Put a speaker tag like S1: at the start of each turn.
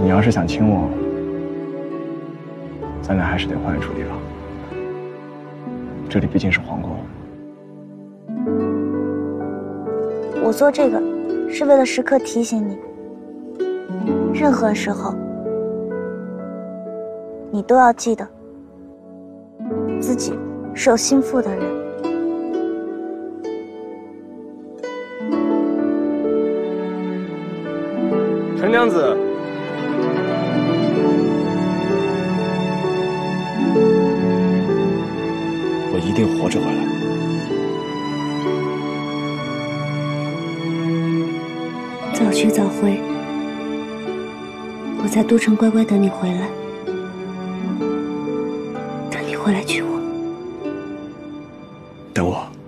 S1: 你要是想亲我，咱俩还是得换一处地方。这里毕竟是皇宫。
S2: 我做这个是为了时刻提醒你，任何时候你都要记得，自己是有心腹的人。
S1: 陈娘子。我一定活着回来。
S2: 早去早回我在都城乖乖等你回来等你回来娶我等我。